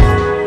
Bye.